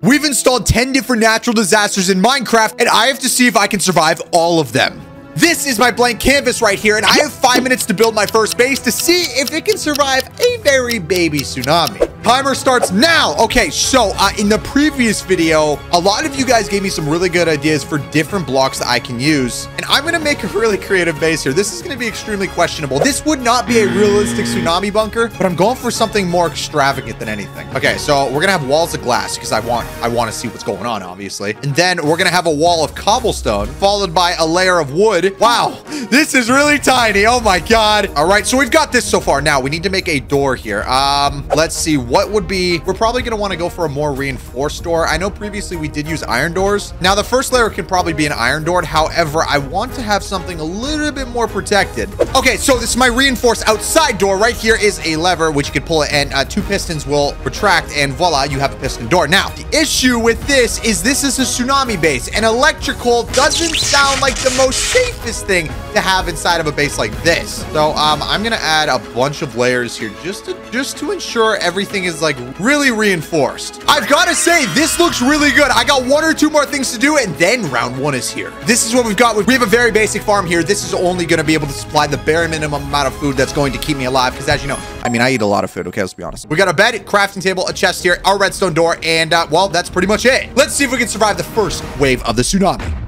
We've installed 10 different natural disasters in Minecraft, and I have to see if I can survive all of them. This is my blank canvas right here, and I have five minutes to build my first base to see if it can survive a very baby tsunami. Timer starts now. Okay, so uh, in the previous video, a lot of you guys gave me some really good ideas for different blocks that I can use, and I'm gonna make a really creative base here. This is gonna be extremely questionable. This would not be a realistic tsunami bunker, but I'm going for something more extravagant than anything. Okay, so we're gonna have walls of glass because I want I want to see what's going on, obviously, and then we're gonna have a wall of cobblestone followed by a layer of wood Wow, this is really tiny. Oh my God. All right, so we've got this so far. Now we need to make a door here. Um, let's see what would be, we're probably gonna wanna go for a more reinforced door. I know previously we did use iron doors. Now the first layer can probably be an iron door. However, I want to have something a little bit more protected. Okay, so this is my reinforced outside door. Right here is a lever, which you can pull it and uh, two pistons will retract and voila, you have a piston door. Now, the issue with this is this is a tsunami base and electrical doesn't sound like the most safest thing to have inside of a base like this. So um, I'm gonna add a bunch of layers here just to just to ensure everything is like really reinforced. I've got to say this looks really good. I got one or two more things to do and then round one is here. This is what we've got. We have a very basic farm here. This is only going to be able to supply the bare minimum amount of food that's going to keep me alive because as you know, I mean, I eat a lot of food. Okay, let's be honest. We got a bed, crafting table, a chest here, our redstone door, and uh, well, that's pretty much it. Let's see if we can survive the first wave of the tsunami.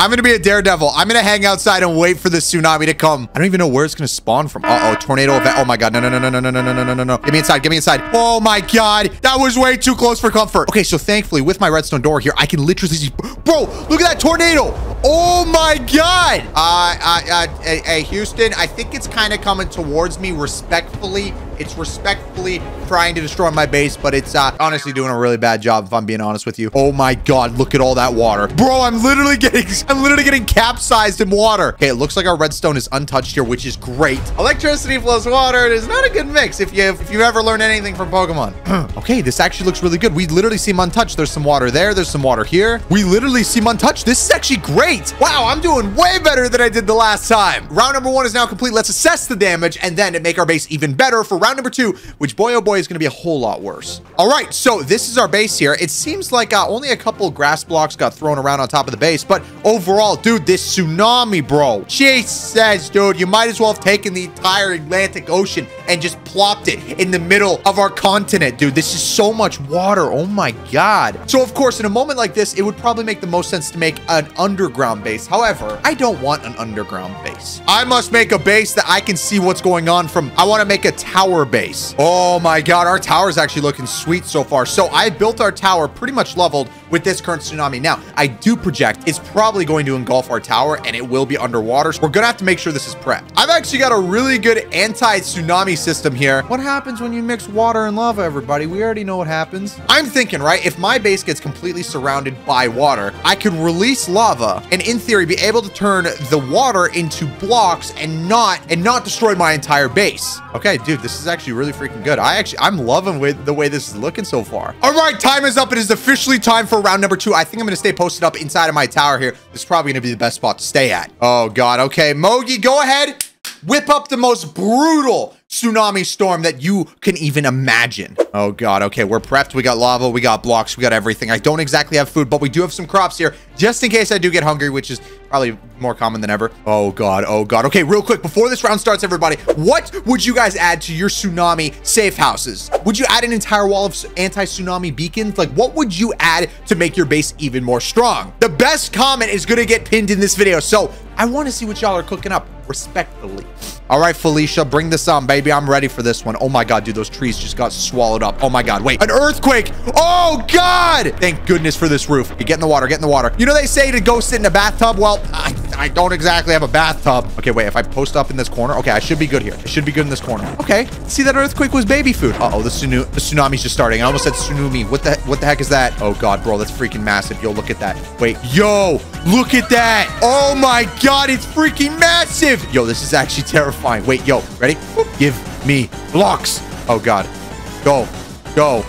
I'm going to be a daredevil. I'm going to hang outside and wait for the tsunami to come. I don't even know where it's going to spawn from. Uh-oh, tornado event. Oh my God. No, no, no, no, no, no, no, no, no, no, no. Get me inside. Get me inside. Oh my God. That was way too close for comfort. Okay, so thankfully with my redstone door here, I can literally see. Bro, look at that tornado. Oh my God. Uh, uh, uh, hey, Houston, I think it's kind of coming towards me respectfully. It's respectfully trying to destroy my base, but it's uh, honestly doing a really bad job, if I'm being honest with you. Oh my God, look at all that water. Bro, I'm literally getting, I'm literally getting capsized in water. Okay, it looks like our redstone is untouched here, which is great. Electricity plus water it is not a good mix if you if you ever learned anything from Pokemon. okay, this actually looks really good. We literally seem untouched. There's some water there. There's some water here. We literally seem untouched. This is actually great. Wow, I'm doing way better than I did the last time. Round number one is now complete. Let's assess the damage and then make our base even better for round round number two, which boy oh boy is going to be a whole lot worse. All right, so this is our base here. It seems like uh, only a couple grass blocks got thrown around on top of the base, but overall, dude, this tsunami, bro. Says, dude, you might as well have taken the entire Atlantic Ocean and just plopped it in the middle of our continent, dude. This is so much water. Oh my God. So of course, in a moment like this, it would probably make the most sense to make an underground base. However, I don't want an underground base. I must make a base that I can see what's going on from. I want to make a tower base. Oh my God, our tower is actually looking sweet so far. So I built our tower pretty much leveled with this current tsunami. Now, I do project it's probably going to engulf our tower and it will be underwater. So we're going to have to make sure this is prepped. I've actually got a really good anti-tsunami system here. What happens when you mix water and lava, everybody? We already know what happens. I'm thinking, right, if my base gets completely surrounded by water, I could release lava and in theory be able to turn the water into blocks and not and not destroy my entire base. Okay, dude, this is actually really freaking good. I actually, I'm loving with the way this is looking so far. All right, time is up. It is officially time for round number two. I think I'm going to stay posted up inside of my tower here. This is probably going to be the best spot to stay at. Oh, God. Okay, Mogi, go ahead. Whip up the most brutal tsunami storm that you can even imagine. Oh God, okay, we're prepped. We got lava, we got blocks, we got everything. I don't exactly have food, but we do have some crops here just in case I do get hungry, which is probably more common than ever. Oh God, oh God. Okay, real quick, before this round starts, everybody, what would you guys add to your tsunami safe houses? Would you add an entire wall of anti-tsunami beacons? Like, what would you add to make your base even more strong? The best comment is gonna get pinned in this video, so I want to see what y'all are cooking up respectfully. All right, Felicia, bring this on, baby. I'm ready for this one. Oh my God, dude, those trees just got swallowed up. Oh my God, wait, an earthquake. Oh God. Thank goodness for this roof. get in the water, get in the water. You know, they say to go sit in a bathtub. Well, I, I don't exactly have a bathtub. Okay, wait, if I post up in this corner, okay, I should be good here. I should be good in this corner. Okay, see that earthquake was baby food. Uh-oh, the, tsunami, the tsunami's just starting. I almost said tsunami. What the, what the heck is that? Oh God, bro, that's freaking massive. Yo, look at that. Wait, yo, look at that. Oh my God, it's freaking massive. Yo, this is actually terrifying. Wait, yo, Ready? Give me blocks. Oh, God. Go. Go.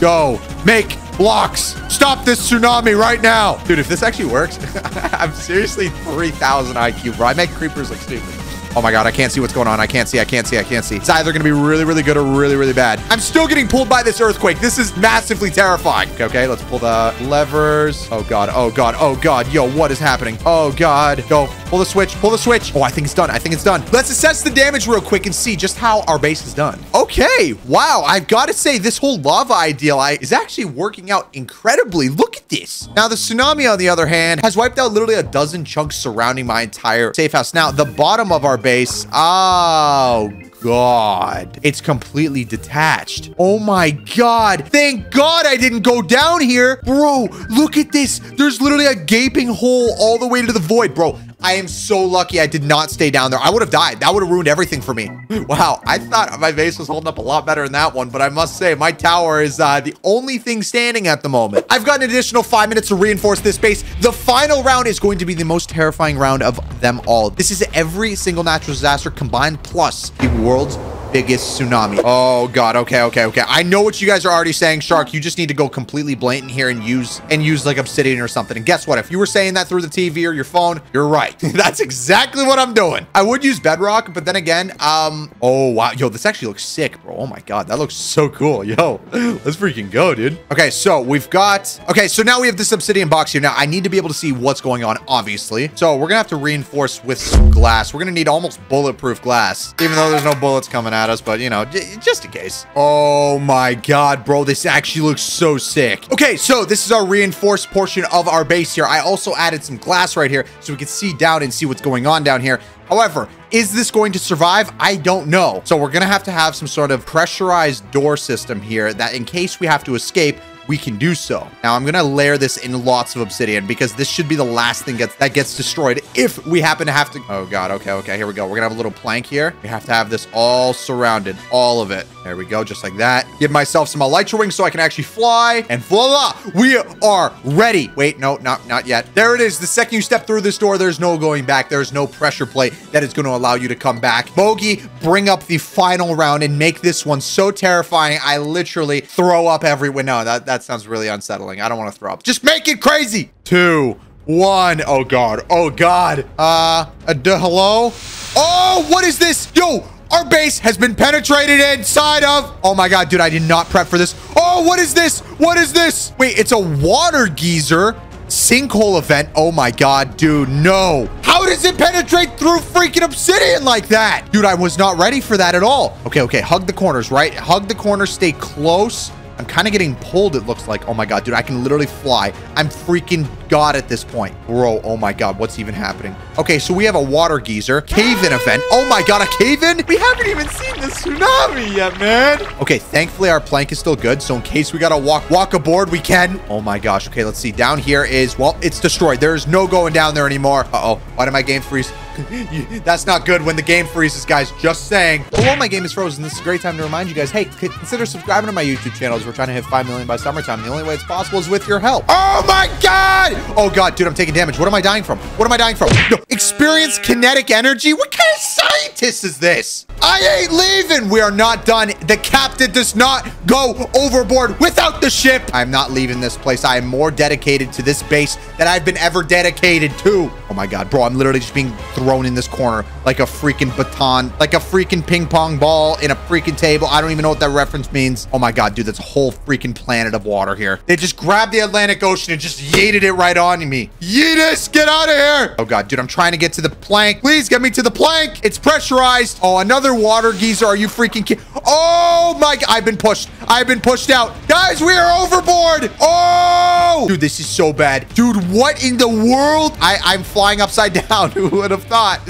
Go. Make blocks. Stop this tsunami right now. Dude, if this actually works, I'm seriously 3,000 IQ, bro. I make creepers look stupid. Oh my god, I can't see what's going on. I can't see, I can't see, I can't see. It's either to be really, really good or really, really bad. I'm still getting pulled by this earthquake. This is massively terrifying. Okay, okay, let's pull the levers. Oh god, oh god, oh god. Yo, what is happening? Oh god. Go, pull the switch, pull the switch. Oh, I think it's done. I think it's done. Let's assess the damage real quick and see just how our base is done. Okay, wow. I've got to say this whole lava ideal is actually working out incredibly. Look this. Now, the tsunami, on the other hand, has wiped out literally a dozen chunks surrounding my entire safe house. Now, the bottom of our base, oh god. It's completely detached. Oh my god. Thank god I didn't go down here. Bro, look at this. There's literally a gaping hole all the way to the void, bro. I am so lucky I did not stay down there. I would have died. That would have ruined everything for me. Wow, I thought my base was holding up a lot better than that one, but I must say my tower is uh, the only thing standing at the moment. I've got an additional five minutes to reinforce this base. The final round is going to be the most terrifying round of them all. This is every single natural disaster combined plus the world's biggest tsunami. Oh god, okay, okay, okay. I know what you guys are already saying, Shark. You just need to go completely blatant here and use and use like obsidian or something. And guess what? If you were saying that through the TV or your phone, you're right. That's exactly what I'm doing. I would use bedrock, but then again, um, oh wow, yo, this actually looks sick, bro. Oh my god, that looks so cool. Yo, let's freaking go, dude. Okay, so we've got okay, so now we have this obsidian box here. Now I need to be able to see what's going on, obviously. So we're gonna have to reinforce with some glass. We're gonna need almost bulletproof glass, even though there's no bullets coming at us, but you know, just in case. Oh my god, bro, this actually looks so sick. Okay, so this is our reinforced portion of our base here. I also added some glass right here so we can see down and see what's going on down here. However, is this going to survive? I don't know. So we're going to have to have some sort of pressurized door system here that in case we have to escape, we can do so. Now I'm to layer this in lots of obsidian because this should be the last thing gets, that gets destroyed if we happen to have to. Oh God. Okay. Okay. Here we go. We're to have a little plank here. We have to have this all surrounded, all of it. There we go. Just like that. Give myself some elytra wings so I can actually fly and voila, we are ready. Wait, no, not, not yet. There it is. The second you step through this door, there's no going back. There's no pressure plate that is going to allow you to come back. Bogey, bring up the final round and make this one so terrifying. I literally throw up everywhere. No, that, that sounds really unsettling. I don't want to throw up. Just make it crazy. Two, one. Oh God. Oh God. Uh, uh hello? Oh, what is this? Yo, our base has been penetrated inside of. Oh my God, dude, I did not prep for this. Oh, what is this? What is this? Wait, it's a water geyser sinkhole event. Oh my God, dude, no. How does it penetrate through freaking obsidian like that? Dude, I was not ready for that at all. Okay, okay, hug the corners, right? Hug the corners, stay close I'm kind of getting pulled, it looks like. Oh my god, dude, I can literally fly. I'm freaking god at this point. Bro, oh my god, what's even happening? Okay, so we have a water geyser. Cave-in event. Oh my god, a cave-in? We haven't even seen the tsunami yet, man. Okay, thankfully our plank is still good. So in case we gotta walk walk aboard, we can. Oh my gosh. Okay, let's see. Down here is, well, it's destroyed. There's no going down there anymore. Uh-oh. Why did my game freeze? That's not good when the game freezes, guys. Just saying. Hello, my game is frozen. This is a great time to remind you guys, hey, consider subscribing to my YouTube channel as we're trying to hit 5 million by summertime. The only way it's possible is with your help. Oh my god! Oh god, dude, I'm taking damage. What am I dying from? What am I dying from? No, experience kinetic energy? What kind of scientist is this? I ain't leaving. We are not done. The captain does not go overboard without the ship. I'm not leaving this place. I am more dedicated to this base than I've been ever dedicated to. Oh my god, bro, I'm literally just being thrown in this corner like a freaking baton, like a freaking ping pong ball in a freaking table. I don't even know what that reference means. Oh my God, dude, that's a whole freaking planet of water here. They just grabbed the Atlantic Ocean and just yeeted it right on me. Yeetus, get out of here. Oh God, dude, I'm trying to get to the plank. Please get me to the plank. Pressurized. Oh, another water geyser. Are you freaking kidding? Oh my I've been pushed. I've been pushed out. Guys, we are overboard. Oh, dude, this is so bad. Dude, what in the world? I, I'm flying upside down. Who would have thought?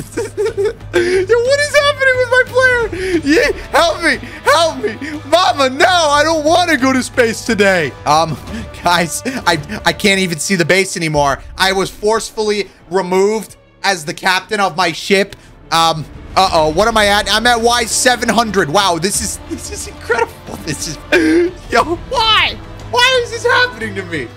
What is happening with my player? Yeah, help me, help me. Mama, no, I don't want to go to space today. Um, guys, I, I can't even see the base anymore. I was forcefully removed as the captain of my ship. Um, uh-oh, what am I at? I'm at Y700. Wow, this is, this is incredible. This is, yo, why? Why is this happening to me?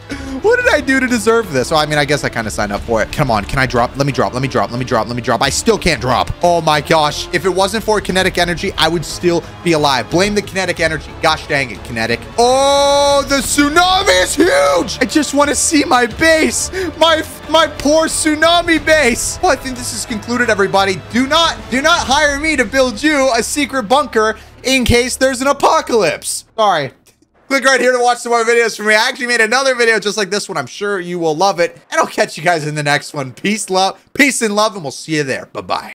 What did I do to deserve this? Oh, I mean, I guess I kind of signed up for it. Come on, can I drop? Let me drop. Let me drop. Let me drop. Let me drop. I still can't drop. Oh my gosh. If it wasn't for kinetic energy, I would still be alive. Blame the kinetic energy. Gosh dang it, kinetic. Oh, the tsunami is huge. I just want to see my base. My my poor tsunami base. Well, I think this is concluded, everybody. Do not, do not hire me to build you a secret bunker in case there's an apocalypse. Sorry. Click right here to watch some more videos from me. I actually made another video just like this one. I'm sure you will love it. And I'll catch you guys in the next one. Peace, love, peace and love, and we'll see you there. Bye-bye.